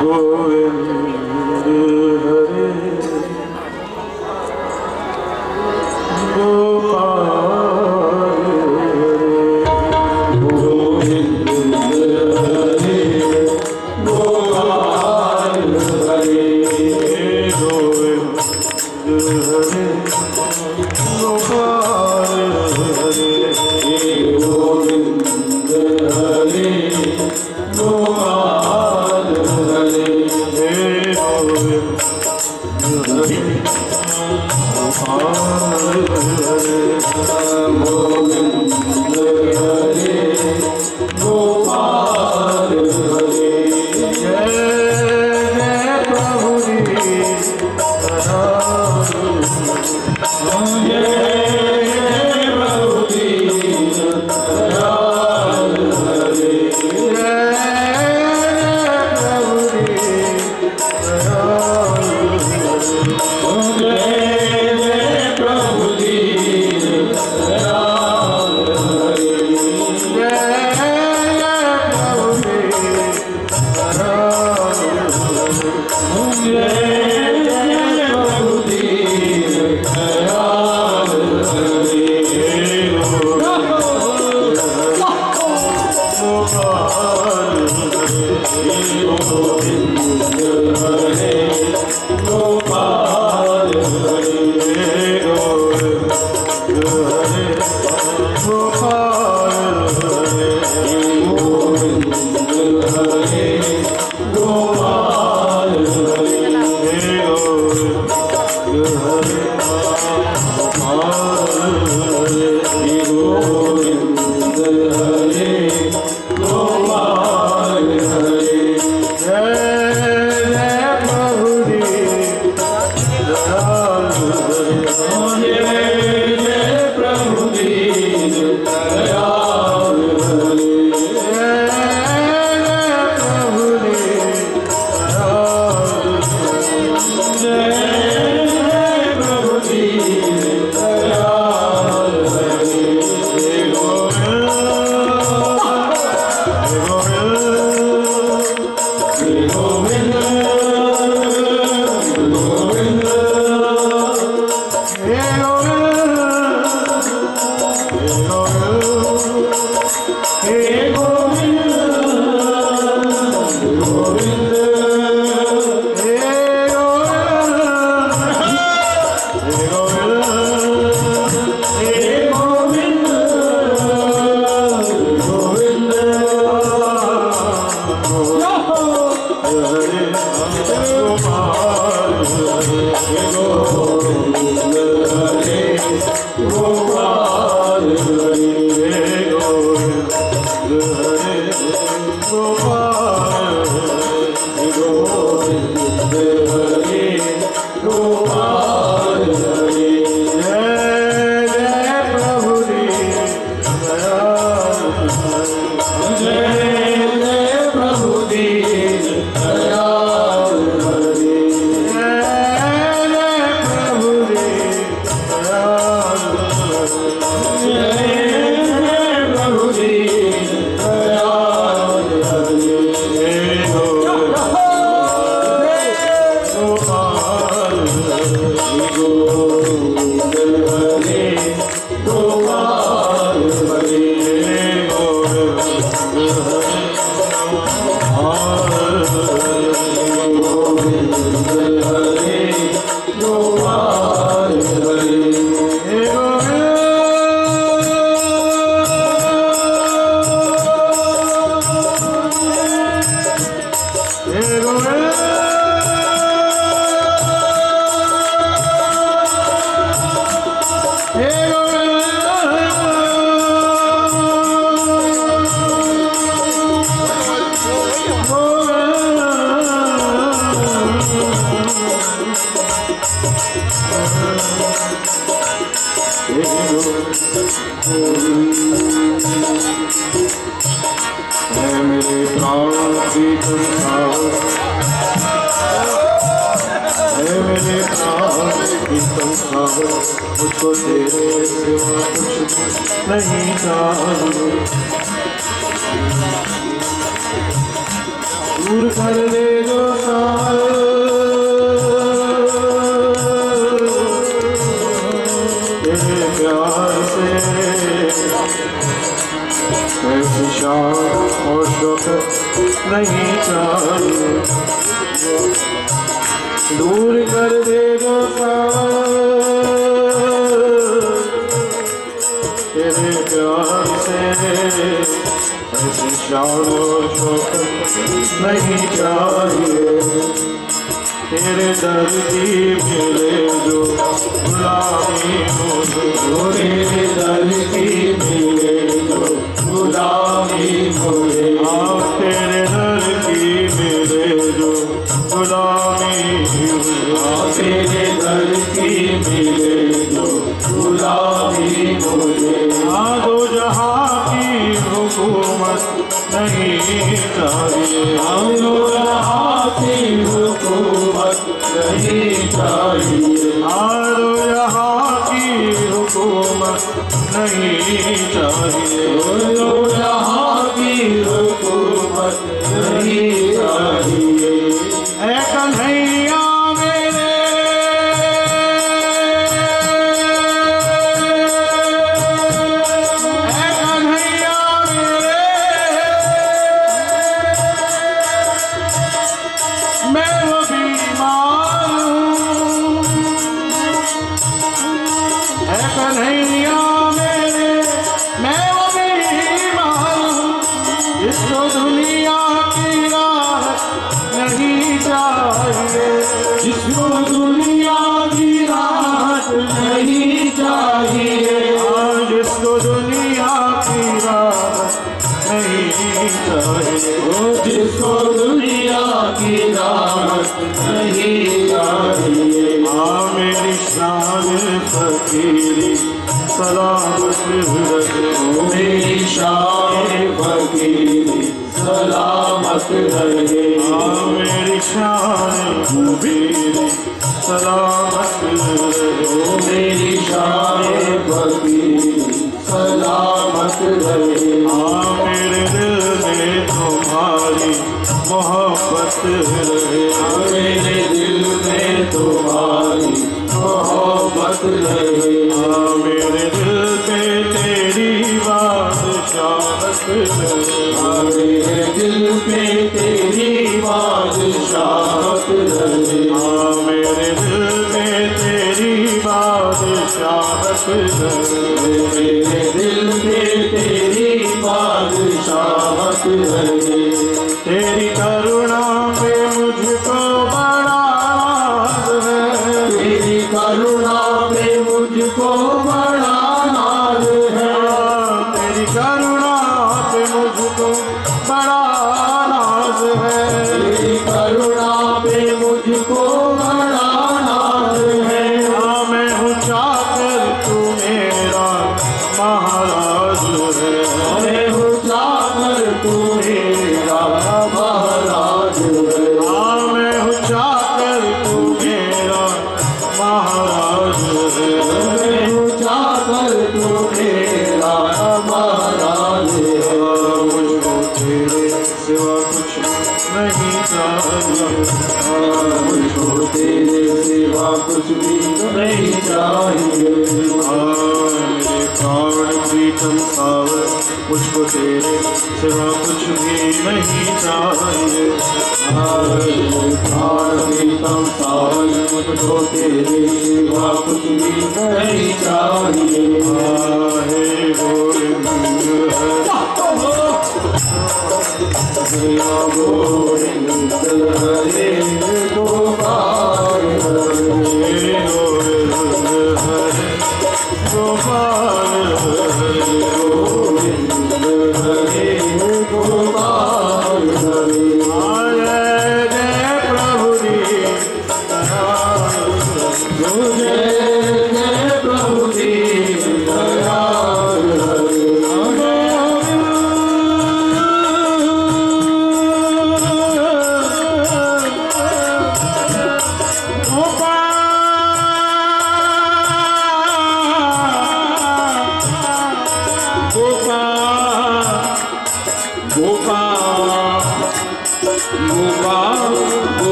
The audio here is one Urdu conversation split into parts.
Govinda. ہے ہو میرے پران دور کر دے جو نہیں چاہیے دور کر دے جو تیرے پیار سے ایسی شان اور شوقت نہیں چاہیے تیرے در کی ملے جو غلامی ہو، تیرے در کی ملے جو غلامی ہو۔ تیرے در کی ملے جو غلامی ہو دو جہاں کی حکومت نہیں چاہیے سلامت رہے میری شان فقیری سلامت رہے۔ ہاں میرے دل میں تمہاری محبت رہے۔ میرے دل میں تمہاری محبت رہے۔ ہاں میرے دل پہ تیری بادشاہت رہے۔ ہاں میرے دل پہ تیری بادشاہت رہے۔ ہاں میرے دل میں تیری بادشاہت رہے میرے دل میں تیری بادشاہت رہے تیری چاہیے تیرے سوا کچھ بھی نہیں چاہیے میرے پریتم ساور مجھ کو تیرے سوا کچھ بھی نہیں چاہیے ہاں پریتم ساور مجھ کو تیرے سوا کچھ بھی نہیں چاہیے ہرے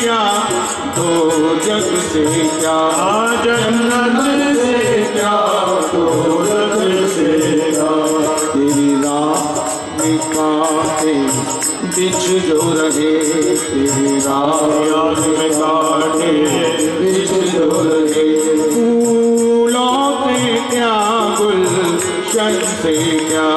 کیا دو جگ سے کیا؟ جنت سے کیا دولت سے کیا؟ تیری راہ میں کاٹے بچھ جو رہے تیری راہ میں کاٹے بچھ جو رہے۔ پھولوں سے کیا گلشن سے کیا؟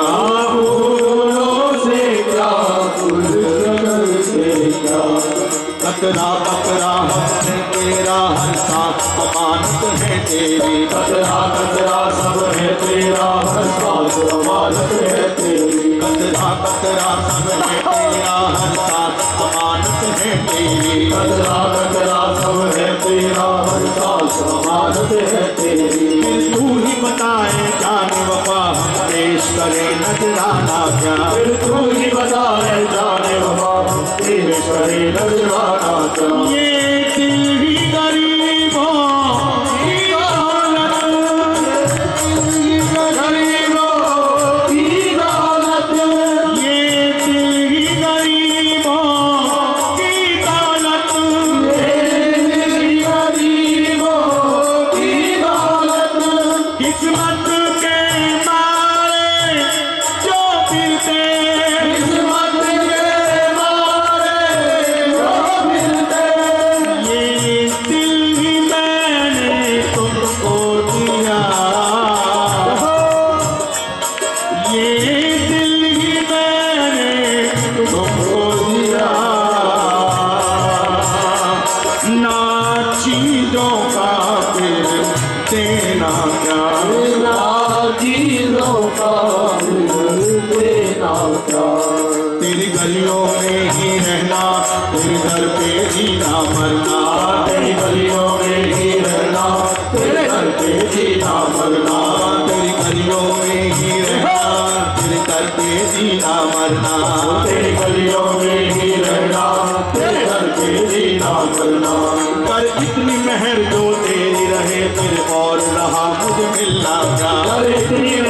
قطرہ ہم نے تیرا ہر ساتھ امانت ہے تیری۔ قطرہ قطرہ سب ہے تیرا ہر ساتھ امانت ہے تیری۔ قطرہ قطرہ سب ہے تیرا ہر ساتھ امانت ہے تیری۔ قطرہ قطرہ سب ہے تیرا ہر ساتھ امانت ہے تیری۔ پھر تو ہی بتائے جان وفا ہم پیش کرے نظرانہ کیا پھر تو ہی بتا ہے جانے وفا تیرے کرے نظرانہ کیا تیری گلیوں میں ہی رہنا تیری در پہ جینا مرنا۔ تیری گلیوں میں ہی رہنا، تیرے گھر پہ جینا مرنا۔ تیری گلیوں میں ہی رہنا تیری در پہ جینا مرنا۔ تیری گلیوں میں ہی رہنا، تیرے گھر پہ جینا مرنا۔ کر اتنی مہر جو تیری رہے، پھر اور رہا مجھے ملنا کر اتنی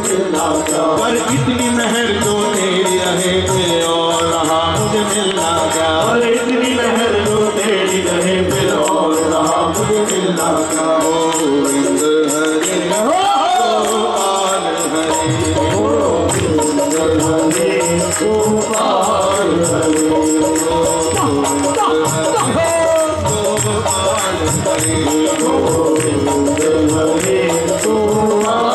ملنا کر اتنی مہر جو تیری رہے پھر اور رہا مجھے ملنا کیا کر اتنی مہر جو تیری رہے پھر اور رہا مجھے ملنا کیا گووند ہری گوپال ہری گوپال ہری پربھو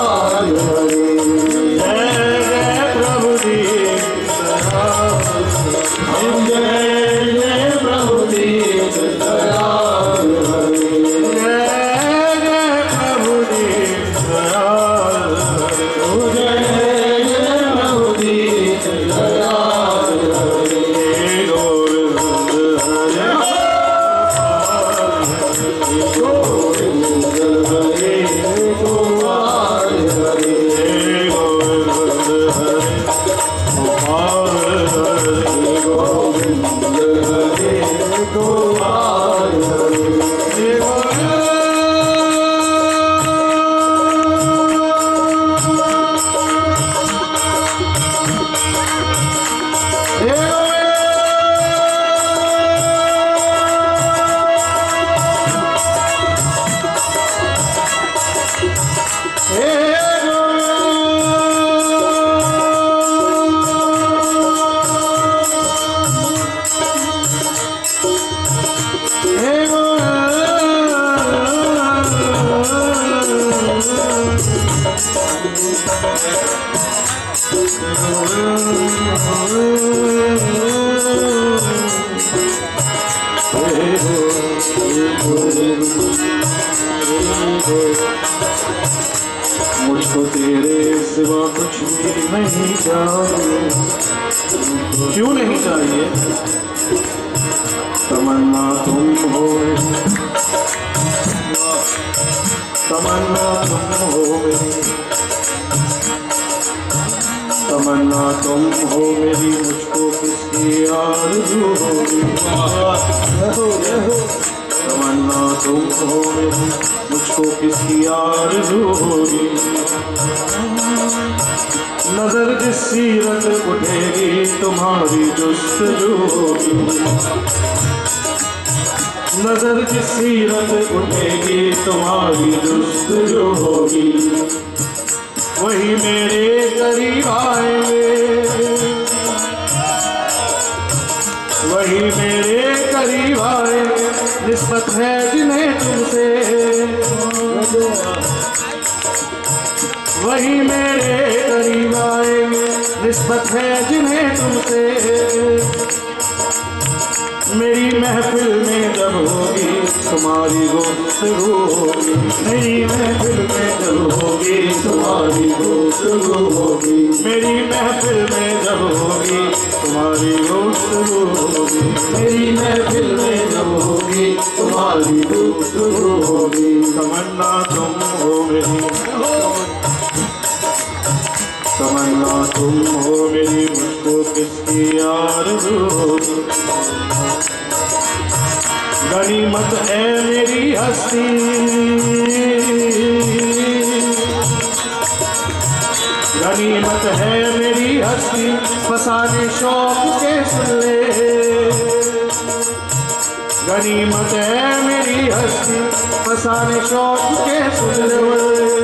مجھ کو تیرے سوا کچھ بھی نہیں چاہیے کیوں نہیں چاہیے تمنا تم ہو تمنا تم ہو تمنا تم ہو میری، مجھ کو کس کی آرزو ہوگی؟ تمنا تم ہو میری، مجھ کو کس کی آرزو ہوگی؟ نظر جس سیرت اٹھے گی، تمہاری جستجو ہوگی۔ نظر جس سیرت اٹھے گی، تمہاری جستجو ہوگی۔ وہی میرے قریب آئیں گے وہی میرے قریب آئے نسبت ہے جنہیں تم سے وہی میرے قریب آئے نسبت ہے جنہیں تم سے میری محفل میں جب ہوگی، تمہاری گفتگو ہوگی۔ میری محفل میں جب ہوگی، تمہاری گفتگو ہوگی۔ میری محفل میں جب ہوگی، تمہاری گفتگو ہوگی۔ میری محفل میں جب ہوگی، تمہاری گفتگو ہوگی۔ تمنا تم ہو میری تمنا تم ہو میری آرزو ہوگی غنیمت ہے میری ہستی غنیمت ہے میری ہستی فسانے شوق کے سن لے غنیمت ہے میری ہستی فسانے شوق کے سن لے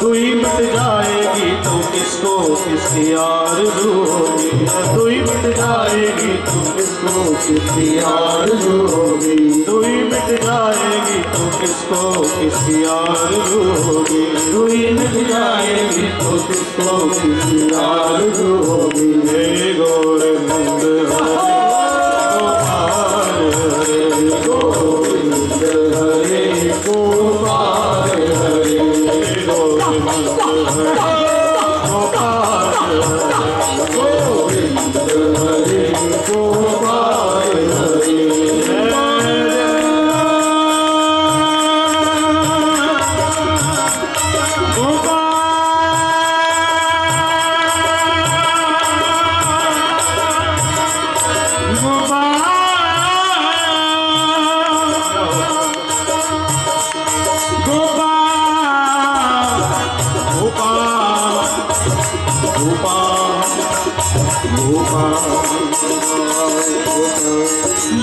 تو ہی مٹ جائے گی تو کس کو کس کی آرزو ہوگی؟ تو ہی مٹ جائے گی تو کس کو کس کی آرزو ہوگی؟ تو ہی مٹ جائے گی تو کس کو کس کی آرزو ہوگی؟ تو ہی مٹ جائے گی تو کس کو کس کی آرزو ہوگی؟ ہے گور مند ہرے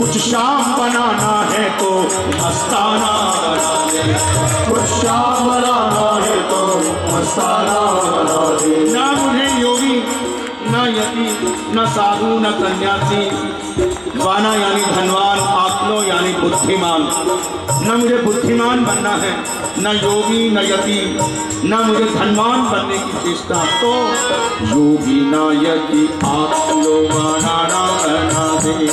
کچھ شام بنانا ہے تو مستانہ بنا دے کچھ شام بنانا ہے تو مستانہ بنا دے نہ نہ یتی نہ سادھو، نہ کنیاسی بانا یعنی دھنوان آکلو یعنی بدھیمان۔ نہ مجھے بدھیمان بننا ہے، نہ یوگی، نہ یتی نہ مجھے دھنوان بننے کی چیشتا۔ تو یوگی، نہ یتی آکلو بنانا بنا دے۔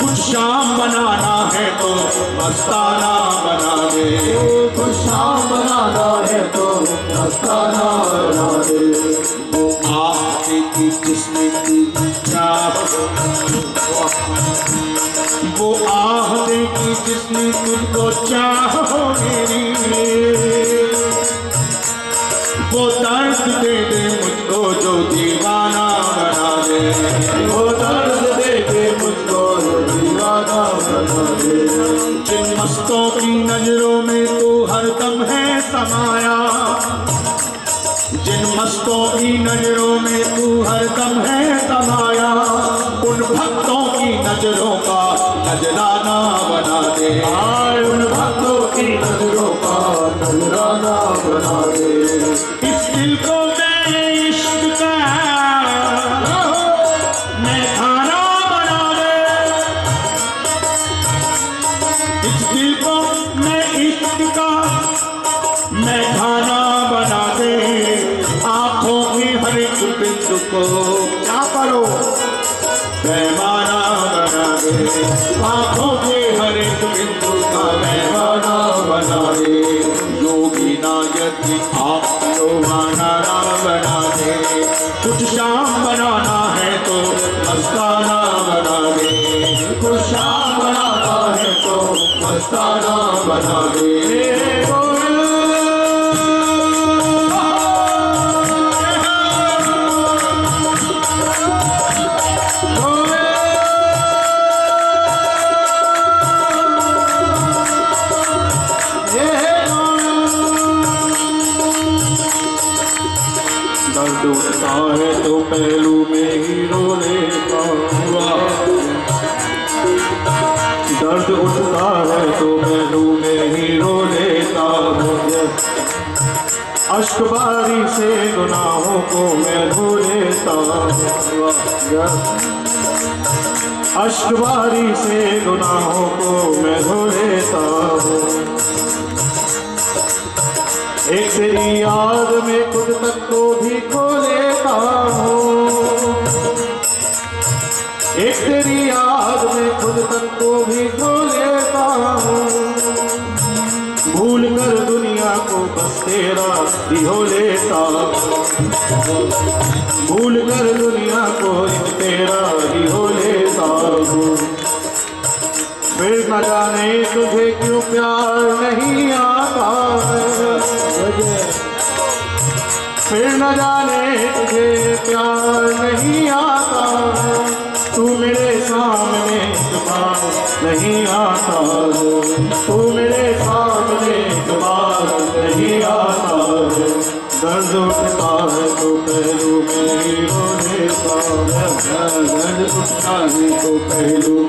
کچھ شام بنانا ہے تو مستانہ بنا دے۔ کچھ شام بنانا ہے تو وہ آہ دے کی جس نے تجھ کو چاہو میری not کو کیا کرو پیمانہ بنا دے آنکھوں کے ہر ایک بندو کا پیمانہ بنا دے یوگی نایت کی آپ لوہانہ رام بنا دے کچھ شام بنانا ہے تو مستانہ بنا دے کچھ شام بنانا ہے تو مستانہ بنا دے اشک باری سے گناہوں کو میں دھو لیتا ہوں اشک باری سے گناہوں کو میں دھو لیتا ہوں ایک تیری یاد میں خود تک کو تیرا ہی ہو لیتا۔ بھول کر دنیا کو تیرا ہی ہو لیتا۔ پھر نہ جانے تجھے کیوں پیار نہیں آتا۔ پھر نہ جانے تجھے پیار نہیں آتا۔ تو میرے سامنے نہیں آتا۔ تو میرے لیتا پہلو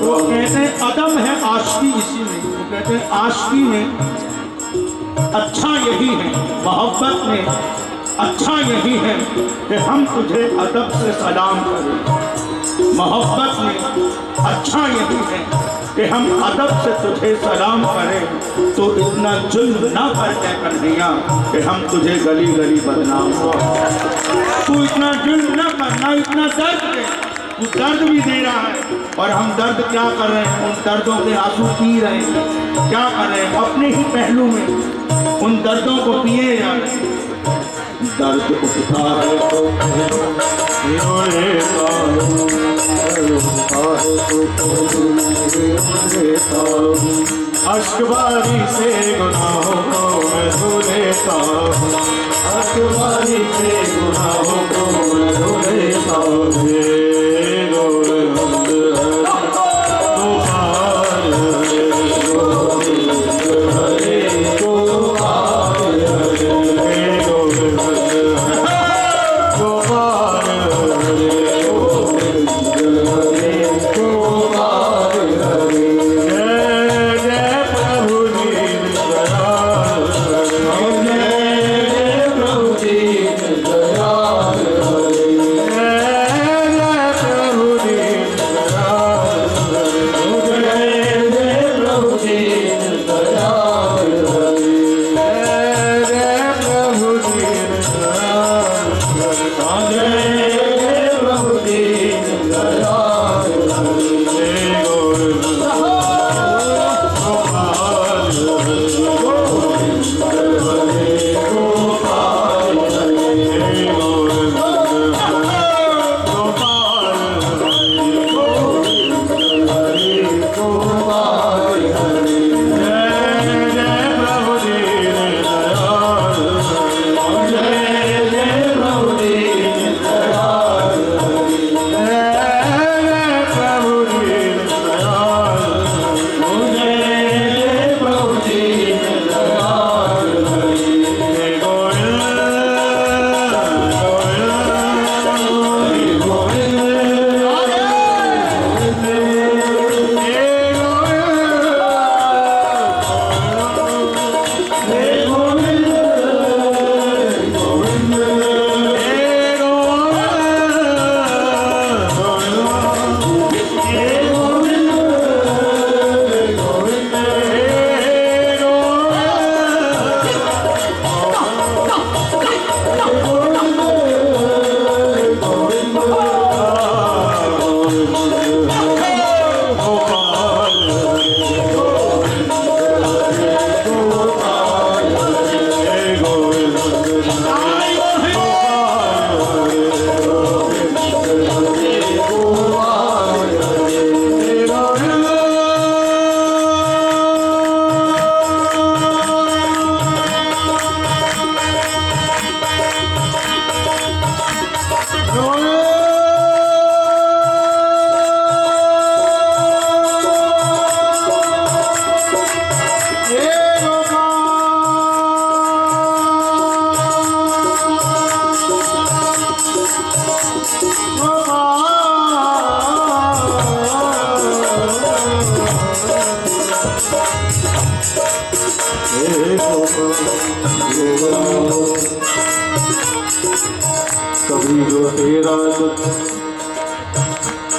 وہ کہتے ہیں عدم ہے عاشقی اسی میں۔ وہ کہتے ہیں عاشقی میں اچھا یہی ہے، محبت میں اچھا یہی ہے کہ ہم تجھے ادب سے سلام کریں۔ محبت میں اچھا یہی ہے۔ کہ ہم ادب سے تجھے سلام کریں، تو اتنا ظلم نہ کر کے کہ ہم تجھے گلی گلی بدنام ہو۔ تو اتنا ظلم نہ کرنا، اتنا درد ہے۔ تو درد بھی دے رہا ہے۔ اور ہم درد کیا کر رہے ہیں؟ ان دردوں کے آنسو پی رہے ہیں۔ کیا کر رہے ہیں؟ اپنے ہی پہلو میں ان دردوں کو پیے جا رہے ہیں۔ درد اٹھتا ہے تو رو لیتا ہوں درد اٹھتا ہے تو پہلو میں ہی باری سے گناہوں کو میں دھو لیتا ہوں۔ اشک باری سے گناہوں کو میں دھو لیتا ہوں۔ کبھی جو تیرا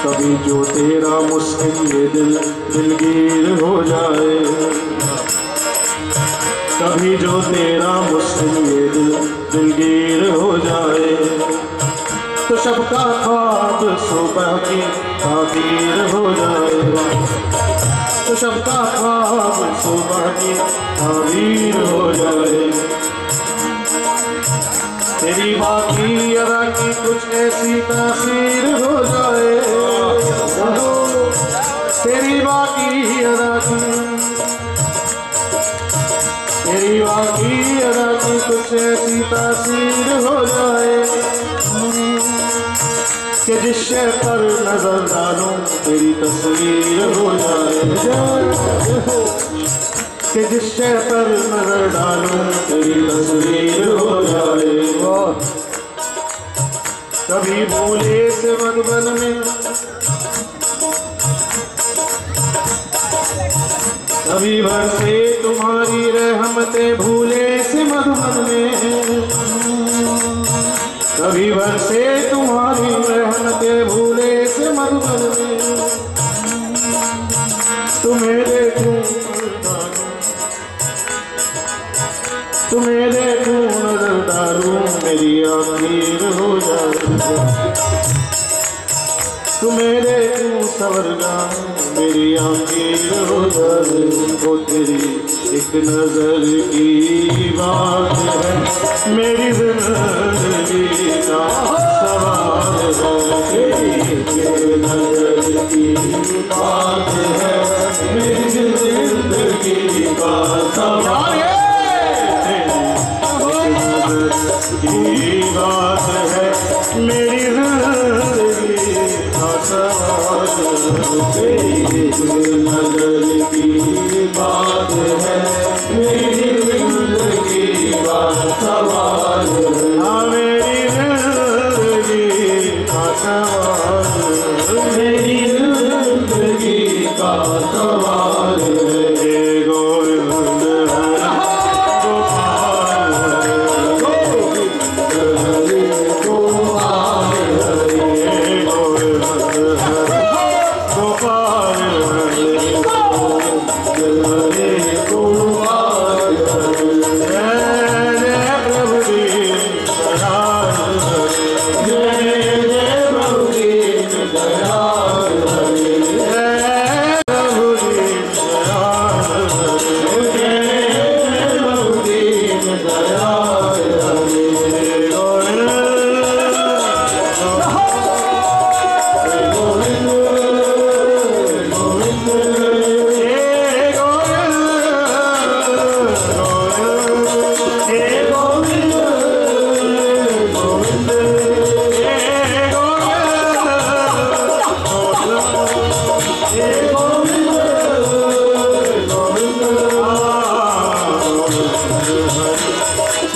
کبھی جو تیرا مسلم یہ دل دلگیر ہو جائے۔ کبھی جو تیرا مسلم یہ دل دلگیر ہو جائے۔ تو سب کا خواب صبح کی تعبیر ہو جائے۔ تو سب کا خواب صبح کی تعبیر ہو جائے۔ تیری باقی ادا کی کچھ ایسی تاثیر ہو جائے۔ تیری باقی ادا کی، تیری باقی ادا کی کچھ ایسی تاثیر ہو جائے۔ کہ جس شے پر نظر ڈالوں، تیری تصویر ہو جائے۔ کہ جس پر نظر ڈالوں تیری تصویر ہو جائے کبھی بھولے سے مدبن میں، کبھی برسے تمہاری رحمتیں بھولے سے مدبن میں۔ کبھی برسے تمہاری رحمتیں میری ہو جائے تمہیں دیکھوں سور میری آخیر ہو جائے وہ تیری ایک نظر کی بات ہے۔ میری زندگی کا سوال ہے۔ ایک نظر کی بات ہے۔ میری زندگی کا سوال ہے۔ کی Música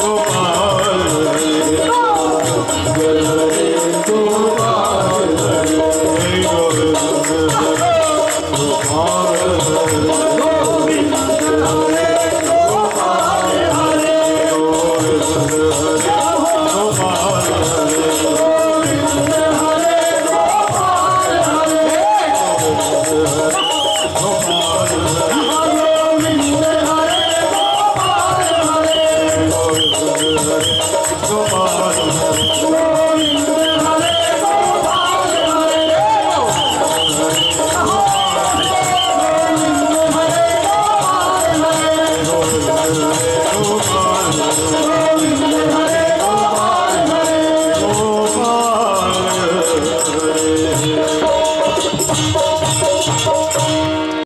Oh my.